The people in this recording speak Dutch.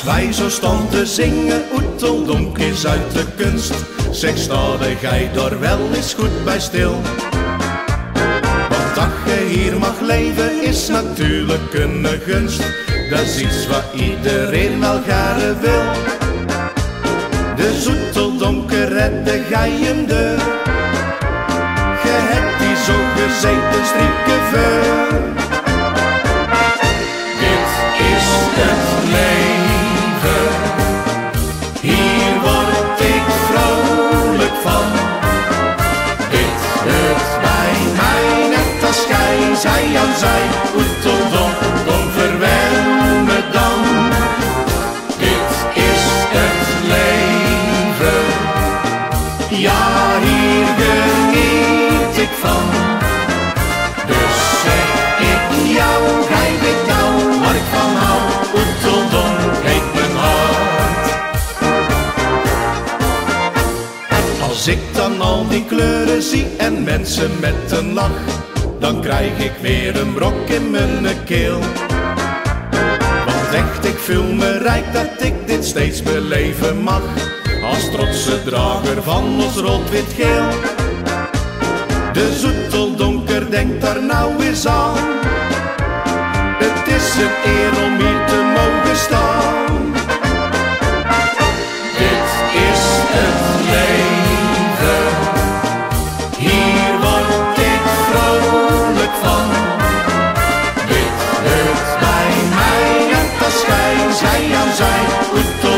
hij zo stond te zingen, oeteldonk is uit de kunst. Zeg, sta gij daar wel eens goed bij stil? Want dat je hier mag leven is natuurlijk een gunst. Dat is iets wat iedereen wel garen wil. De zoeteldonker redde gij hem deur. Je hebt die zo gezeten zij kom verwen me dan. Dit is het leven. Ja, hier geniet ik van. Dus zeg ik jou, gij weet nou waar ik van hou. Oeteldonk heet mijn hart. Als ik dan al die kleuren zie en mensen met een lach, dan krijg ik weer een brok in mijn keel. Want echt, ik voel me rijk dat ik dit steeds beleven mag. Als trotse drager van ons rood-wit-geel. De zoeteldonker denkt daar nou eens aan. Het is een eer om hier te mogen staan. justo